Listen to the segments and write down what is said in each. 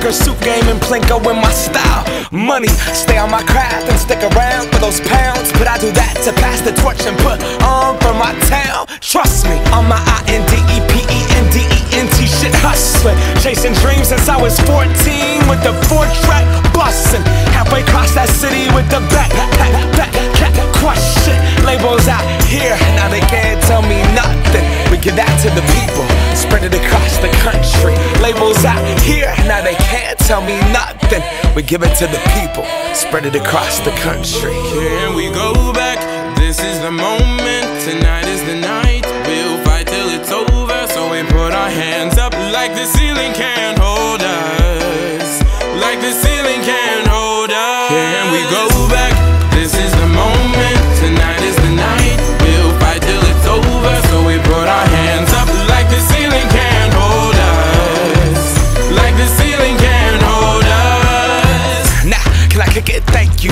Tucker suit game and Plinko in my style. Money, stay on my craft and stick around for those pounds. But I do that to pass the torch and put on for my town. Trust me, on my I N D E P E N D E N T shit hustling, chasing dreams since I was 14 with the 40 tell me nothing. We give it to the people, spread it across the country. Can we go back? This is the moment. Tonight is the night.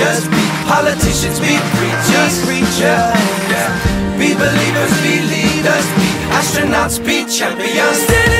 teachers, be politicians, be preachers, preachers. Be believers, be leaders, be astronauts, be champions.